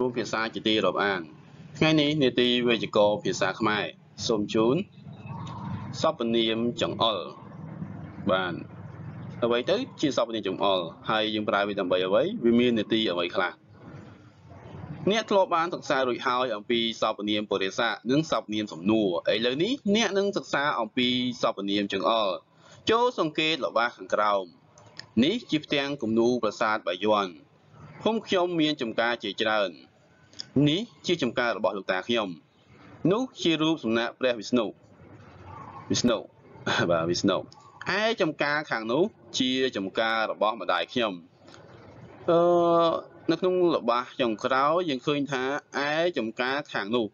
រួមភាសាជាទីរាប់អាន ថ្ងៃនេះនេតិវេយ្យាករណ៍ភាសាខ្មែរសូមជូនសព្វនាមចង្អុលបាទអ្វីទៅជាសព្វនាមចង្អុលហើយយើងប្រើវាដើម្បីអ្វីវាមាននេតិអ្វីខ្លះអ្នកធ្លាប់បានសិក្សារួចហើយអំពីសព្វនាមបរិស័កនិងសព្វនាមសំណួរឥឡូវនេះអ្នកនឹងសិក្សាអំពីសព្វនាមចង្អុលចូលសង្កេតល្បះខាងក្រោមនេះជាផ្ទាំងគំនូរប្រាសាទបាយ័នភូមិខ្ញុំមានចំការជាច្រើន នេះជាចំការរបស់លោកតាខ្ញុំនោះជារូបសំណាកព្រះវិស្ណុវិស្ណុបាទវិស្ណុឯចំការខាងនោះជាចំការរបស់ម្ដាយខ្ញុំអឺនៅក្នុងរបស់ចុងក្រោយយើងឃើញថាឯចំការខាងនោះ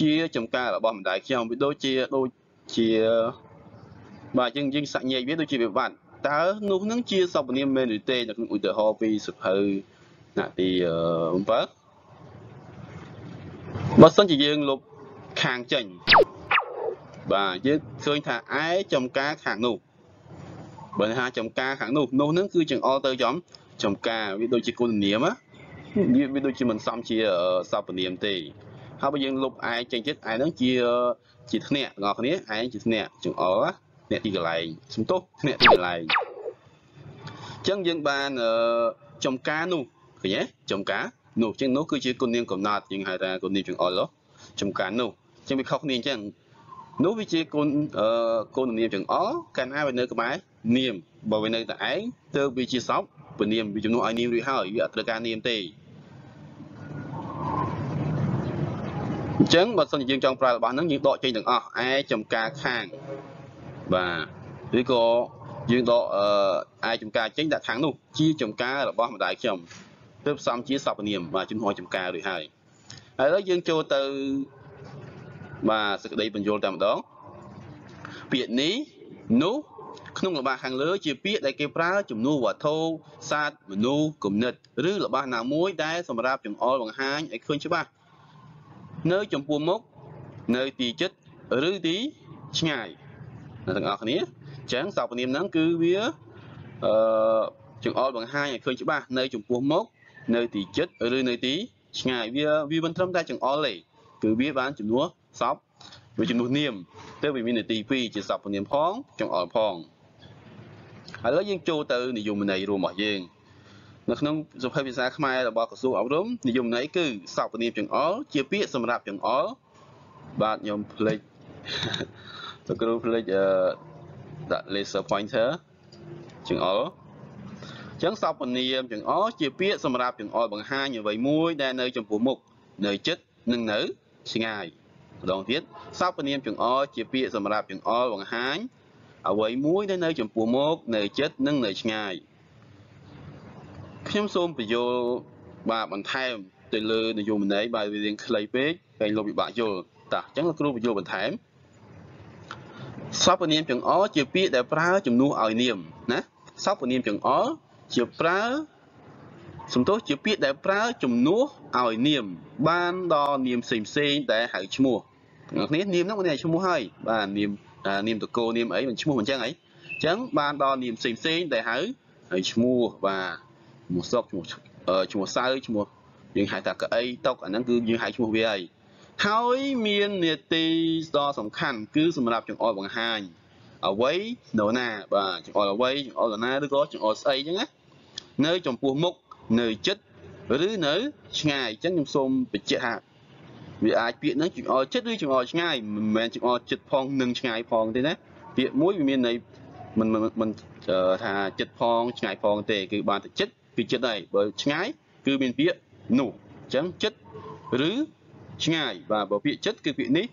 ជាចំការរបស់ម្ដាយខ្ញុំវាដូចជាដូចជាបាទយើងយើងសាក់ញែកវាដូចជាវិបត្តិតើនោះនឹងជាសព្វនាមមែនឬទេនៅក្នុងឧទាហរណ៍ពីសុភៅណាទី7 បើសិនជាយើងលុបខាងចេញបាទយើងឃើញថាឯចំការខាងនោះបើថាចំការខាងនោះនោះនឹងគឺចង្អុលទៅចំចំការវាដូចជាគុណនាមវាវាដូចជាមិនសមជាសព្វនាមទេហើយបើយើងលុបឯងចេញទៀតឯងនឹងជាជាធ្នាក់បងប្អូនគ្នាឯងជាធ្នាក់ចង្អុលអ្នកទីកន្លែងសំទោសធ្នាក់ទីកន្លែងអញ្ចឹងយើងបានចំការនោះឃើញទេចំការ នោះអញ្ចឹងនោះគឺជាគុណនាមកំណត់យើងហៅថាគុណនាមចង្អុលចំការនោះអញ្ចឹងវាខុសគ្នាអញ្ចឹងនោះវាជាគុណអឺគុណនាមចង្អុលកាលណាវានៅក្បែរនាមបើវានៅតែឯងទើបវាជាសពពនាមវាជំនួសឲ្យនាមរួចហើយវាអត់ត្រូវការនាមទេអញ្ចឹងបើសិនជាយើងចង់ប្រើរបស់ហ្នឹងយើងដកចេញទាំងអស់ឯចំការខាងបាទឬក៏យើងដកអឺឯចំការចេញដាក់ខាងនោះជាចំការរបស់ម្ដាយខ្ញុំ ទើបផ្សំជាសព្វនាមបាទជំនួសចំការរួចហើយហើយឥឡូវយើងចូលទៅបាទសក្តីបញ្យលតែម្ដងពាក្យនេះនោះក្នុងល្បះខាងលើ ជាពាក្យដែលគេប្រើជំនួសវត្ថុសត្វមនុស្សគំនិតឬល្បះណាមួយដែលសម្រាប់ចង្អុលបង្ហាញឲ្យឃើញច្បាស់នៅចំពោះមុខនៅទីជិតឬទីឆ្ងាយអ្នកទាំងអស់គ្នាអញ្ចឹងសព្វនាមហ្នឹងគឺវាអឺចង្អុលបង្ហាញឲ្យឃើញច្បាស់នៅចំពោះមុខ នៅទីជិតឬនៅទីឆ្ងាយវាវាមិនត្រឹមតែចង្អុលទេគឺវាបានជំនួសសពវាជំនួសនាមទៅវាមានន័យទី2ជាសព្វនាមផងចង្អុលផងឥឡូវយើងចូលទៅនិយមន័យរួមរបស់យើងនៅក្នុងសុភាភាសាខ្មែររបស់ក្រសួងអប់រំនិយមន័យគឺសព្វនាមចង្អុលជាពាក្យសម្រាប់ចង្អុលបាទខ្ញុំភ្លេចលោកគ្រូភ្លេចអឺដាក់ laser pointer ចង្អុល អញ្ចឹងសព្វនាមចង្អុលជាពាក្យសម្រាប់ចង្អុលបង្ហាញអ្វីមួយដែលនៅចំពោះមុខនៅជិតនិងនៅឆ្ងាយម្ដងទៀតសព្វនាមចង្អុលជាពាក្យសម្រាប់ចង្អុលបង្ហាញអ្វីមួយដែលនៅចំពោះមុខនៅជិតនិងនៅឆ្ងាយខ្ញុំសូមបញ្យល់បាទបន្ថែមទៅលើនយោបាយបាទវារៀងខ្លីពេកហើយលោកវិបាកយល់តោះអញ្ចឹងលោកគ្រូបញ្យល់បន្ថែមសព្វនាមចង្អុលជាពាក្យដែលប្រើជំនួសឲ្យនាមណាសព្វនាមចង្អុល ជាប្រើសំទោសជាពាក្យដែលប្រើជំនួសឲ្យនាម បានដល់នាមផ្សេងផ្សេងដែលហៅឈ្មោះអ្នកគ្នានាមហ្នឹងមានឈ្មោះហើយបាទនាមនាមតកោនាមអីមិនឈ្មោះមិនចឹងអីអញ្ចឹងបានដល់នាមផ្សេងផ្សេងដែលហៅហើយឈ្មោះបាទឈ្មោះសុកឈ្មោះឈ្មោះសៅឈ្មោះយើងហៅថាកៅអីតុកអាហ្នឹងគឺយើងហៅឈ្មោះវាហើយហើយមាននេតិដ៏សំខាន់គឺសម្រាប់ចង្អុលបង្ហាញអ្វីនៅណាបាទចង្អុលអ្វីចង្អុលណាឬក៏ចង្អុលស្អីអញ្ចឹងណា នៅចំពោះមុខនៅចិត្តឬនៅឆ្ងាយអញ្ចឹងខ្ញុំសូមបញ្ជាក់ថាវាអាចពាក្យហ្នឹងចង្អុលចិត្តឬចង្អុលឆ្ងាយមិនមែនចង្អុលចិត្តផងនិងឆ្ងាយផងទេណាពាក្យមួយវាមានន័យមិនមិនថាចិត្តផងឆ្ងាយផងទេគឺបានតែចិត្តគឺចិត្តហើយបើឆ្ងាយគឺមានពាក្យនោះអញ្ចឹងចិត្តឬឆ្ងាយបាទបើពាក្យចិត្តគឺពាក្យនេះ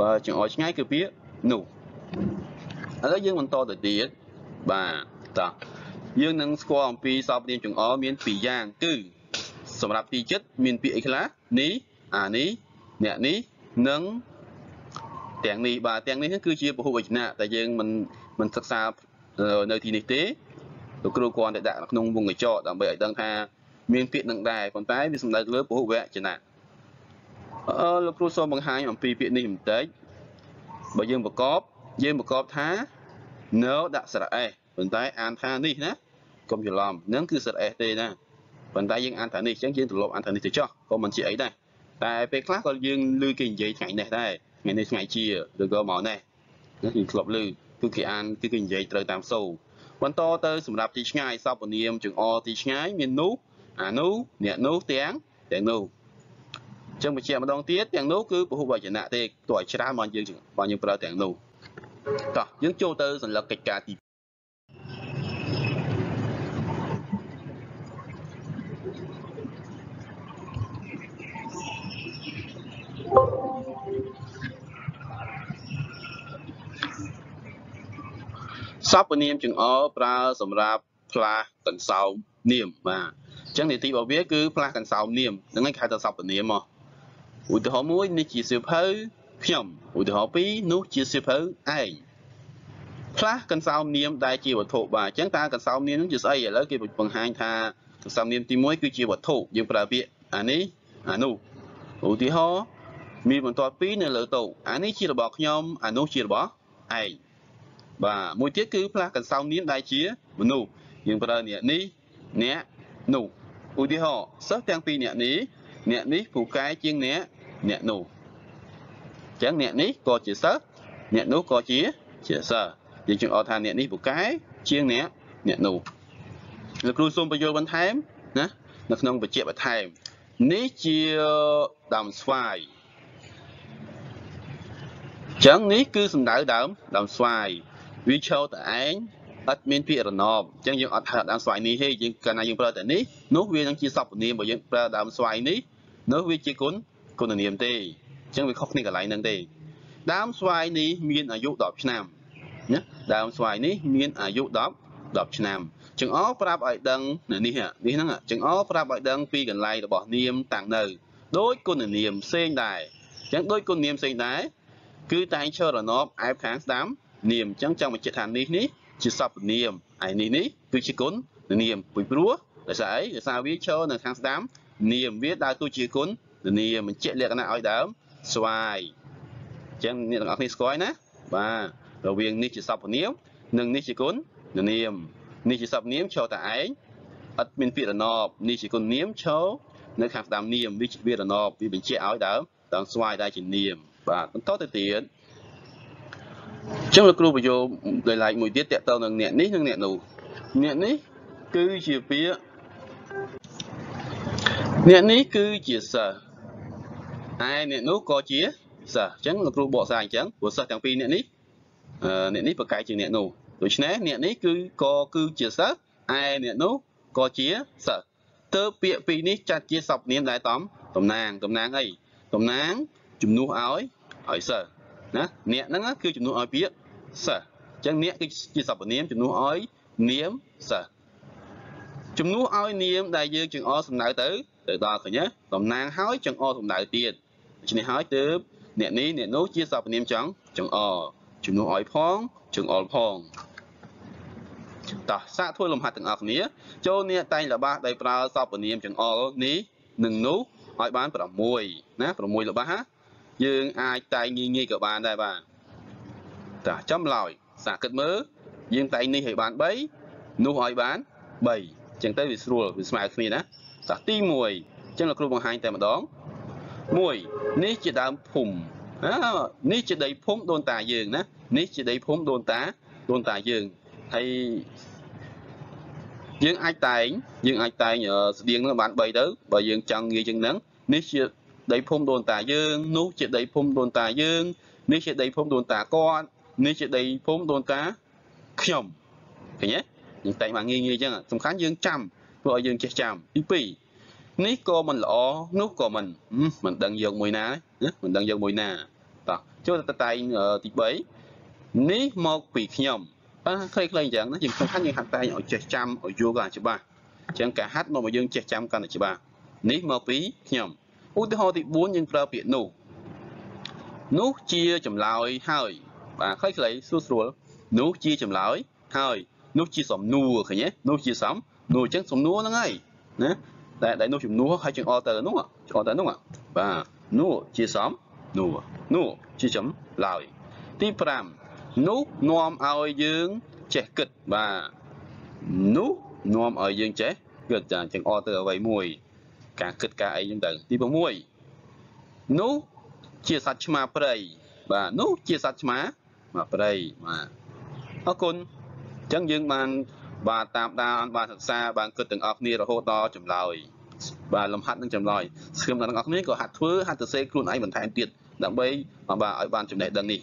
បើចង្អុលឆ្ងាយគឺពាក្យនោះឥឡូវយើងបន្តទៅទៀតបាទតោះ យើងនឹងស្គាល់អំពីសពនាមចង្អុលមាន2យ៉ាងគឺ សម្រាប់ទីចិត្តមានពាក្យអីខ្លះនេះអានេះអ្នកនេះនិងទាំងនេះបាទទាំងនេះគឺជាពហុវចនៈតែយើងមិនមិនសិក្សានៅទីនេះទេលោកគ្រូគាត់តែដាក់ក្នុងវងកញ្ចក់ដើម្បីឲ្យដឹងថាមានពាក្យនឹងដែរប៉ុន្តែវាសំដៅលើពហុវចនៈអឺលោកគ្រូសូមបង្ហាញអំពីពាក្យនេះបន្តិចបើយើងប្រកបយើងប្រកបថា no ដាក់ស្រៈ s ប៉ុន្តែអានថានេះណា កុំច្រឡំនឹងគឺស្រៈ s ទេណាប៉ុន្តែយើងអានថានេះអញ្ចឹងយើងត្រឡប់អានថានេះទៅចោះក៏មិនជាអីដែរតែពេលខ្លះក៏យើងឮគេនិយាយថ្ងៃនេះដែរថ្ងៃនេះថ្ងៃជាឬក៏មកនេះយើងធ្លាប់ឮគឺគេអានគឺគេនិយាយត្រូវតាមសូរបន្តទៅសម្រាប់ទីឆ្ងាយសពនាមចង្អុលទីឆ្ងាយមាននោះអានោះអ្នកនោះទាំងទាំងនោះចឹងបញ្ជាក់ម្ដងទៀតទាំងនោះគឺពហុវចនៈទេទោះឲ្យច្រើនមកយើងបើយើងប្រើទាំងនោះតោះយើងចូលទៅសញ្ញាកិច្ចការទី សពនាមចង្អុលប្រើសម្រាប់ផ្លាស់កន្សោមនាមបាទអញ្ចឹងនីតិរបស់វាគឺផ្លាស់កន្សោមនាមហ្នឹងឯងគេហៅថាសពនាមមកឧទាហរណ៍មួយនេះជាសៀវភៅខ្ញុំឧទាហរណ៍ពីរនោះជាសៀវភៅឯងផ្លាស់កន្សោមនាមដែលជាវត្ថុបាទអញ្ចឹងតើកន្សោមនាមនឹងជាស្អីឥឡូវគេបង្ហាញថាកន្សោមនាមទី1គឺជាវត្ថុយើងប្រើពាក្យអានេះអានោះឧទាហរណ៍មានបន្ទាត់ពីរនៅលើតុអានេះជារបស់ខ្ញុំអានោះជារបស់ឯង បាទមួយទៀតគឺផ្លាស់កន្សោមនាមដែលជាមនុស្សយើងប្រើអ្នកនេះអ្នកនោះឧទាហរណ៍សិស្សទាំងពីរអ្នកនេះអ្នកនេះពូកែជាងអ្នកអ្នកនោះអញ្ចឹងអ្នកនេះក៏ជាសិស្សអ្នកនោះក៏ជាជាសិស្សយើងចង់អត់ថាអ្នកនេះពូកែជាងអ្នកអ្នកនោះលោកគ្រូសូមបញ្យល់បន្ថែមណានៅក្នុងបច្ចៈបន្ថែមនេះជាដើមស្វាយចឹងនេះគឺសំដៅដើមដើមស្វាយ វាឈរតែឯងអត់មានពាក្យរណបអញ្ចឹងយើងអត់ថាដើមស្វាយនេះទេយើងកាលណាយើងប្រើតែនេះនោះវានឹងជាសព្វនាមបើយើងប្រើដើមស្វាយនេះនោះវាជាគុណគុណនាមទេអញ្ចឹងវាខុសគ្នាកន្លែងហ្នឹងទេដើមស្វាយនេះមានអាយុ10ឆ្នាំណាដើមស្វាយនេះមានអាយុ10 10ឆ្នាំចង្អុលប្រាប់ឲ្យដឹងនេះនេះហ្នឹងចង្អុលប្រាប់ឲ្យដឹងពីកន្លែងរបស់នាមតាំងនៅដោយគុណនាមផ្សេងដែរអញ្ចឹងដោយគុណនាមផ្សេងដែរគឺតែងឈររណបអែបខាងស្ដាំ នាមអញ្ចឹងចង់បញ្ជាក់ថានេះនេះជាសព្វនាមហើយនេះនេះគឺជាគុណនាមពីព្រោះដោយសារអីដោយសារវាឈរនៅខាងស្ដាំនាមវាដើរតួជាគុណនាមបញ្ជាក់លក្ខណៈឲ្យដើមស្វាយអញ្ចឹងអ្នកទាំងអស់គ្នាស្គាល់ណាបាទរវាងនេះជាសព្វនាមនិងនេះជាគុណនាមនេះជាសព្វនាមឈរតែឯងអត់មានពាក្យរណបនេះជាគុណនាមឈរនៅខាងស្ដាំនាមវាជាវារណបវាបញ្ជាក់ឲ្យដើមដើមស្វាយដែលជានាមបាទបន្តទៅទៀត ចឹងលោកគ្រូបញ្យោដោយឡែកមួយទៀតតកតទៅនឹងអ្នកនេះនិងអ្នកនោះអ្នកនេះគឺជាពាក្យអ្នកនេះគឺជាសិស្សឯអ្នកនោះក៏ជាសិស្សអញ្ចឹងលោកគ្រូបកស្រាយអញ្ចឹងព្រោះសិស្សទាំងពីរអ្នកនេះអ្នកនេះប្រកែកជាងអ្នកនោះដូច្នេះអ្នកនេះគឺក៏គឺជាសិស្សឯអ្នកនោះក៏ជាសិស្សទើបពាក្យពីរនេះចាត់ជាសព្វនាមដែលតំតំណាងតំណាងអីតំណាងជំនួសឲ្យឲ្យសិស្ស ណាអ្នកហ្នឹងគឺជំនួសឲ្យពាក្យសិស្សអញ្ចឹងអ្នកគឺជាសព្វនាមជំនួសឲ្យនាមសិស្សជំនួសឲ្យនាមដែលយើងចង្អុលសំដៅទៅទៅដល់ឃើញទេតំណាងហើយចង្អុលសំដៅទៀតដូច្នេះហើយទើបអ្នកនេះអ្នកនោះជាសព្វនាមចង់ចង្អុលជំនួសឲ្យផងចង្អុលផងតោះសាកធ្វើលំហាត់ទាំងអស់គ្នាចូលអ្នកតែងរបស់ដោយប្រើសព្វនាមចង្អុលនេះនឹងនោះឲ្យបាន6ណា6របស់ណា យើងអាចតែងងាយងាយក៏បានដែរបាទតាចំឡើយសាកគិតមើលយើងតែងនេះឲ្យបាន3នោះឲ្យបាន3អញ្ចឹងទៅវាស្រួលវាស្មើគ្នាណាសាទី1អញ្ចឹងលោកគ្រូបង្ហាញតែម្ដង1នេះជាដើមភូមិនេះជាដីភូមិដូនតាយើងណានេះជាដីភូមិដូនតាដូនតាយើងហើយយើងអាចតែងយើងអាចតែងស្តៀងនឹងបាន3ទៅបើយើងចង់ងាយជាងហ្នឹងនេះជា ដីភូមិដូនតាយើងនោះជាដីភូមិដូនតាយើងនេះជាដីភូមិដូនតាគាត់នេះជាដីភូមិដូនតាខ្ញុំឃើញទេយើងតែងមកងាយងាយអញ្ចឹងសំខាន់យើងចាំព្រោះឲ្យយើងចេះចាំទី2នេះក៏មិនល្អនោះក៏មិនមិនដឹងយកមួយណាណាមិនដឹងយកមួយណាតោះចូលទៅតែងទី3នេះមកពីខ្ញុំបាទខ្លីៗអញ្ចឹងណាយើងសំខាន់យើងហាត់តែងឲ្យចេះចាំឲ្យយល់កាន់ច្បាស់អញ្ចឹងការហាត់មកមកយើងចេះចាំកាន់តែច្បាស់នេះមកពីខ្ញុំ ឧទាហរណ៍ទី4យើងប្រើពាក្យនោះនោះជាចម្លើយហើយបាទខ្លីៗស្រួលស្រួលនោះជាចម្លើយហើយនោះជាសំណួរឃើញទេនោះជាសំណួរអញ្ចឹងសំណួរហ្នឹងហើយណាតែដែលនោះជំនួសហើយជាងអល់ទៅនោះអល់ទៅនោះបាទនោះជាសំណួរនោះជាចម្លើយទី5នោះនាំឲ្យយើងចេះគិតបាទនោះនាំឲ្យយើងចេះគិតចាអញ្ចឹងអទៅអ្វីមួយ ការគិតការអីហ្នឹងទៅទី6នោះជាសត្វឆ្មាព្រៃបាទនោះជាសត្វឆ្មាមកព្រៃបាទអរគុណអញ្ចឹងយើងបាន បាទតាមដានបានសិក្សាបានគិតទាំងអស់គ្នារហូតដល់ចម្លើយបាទលំហាត់នឹងចម្លើយស្គមទាំងអស់គ្នាក៏ហាត់ធ្វើហាត់ទៅសេខ្លួនឯងបន្ថែមទៀតដើម្បីបាទឲ្យបានចំណេះដឹងនេះ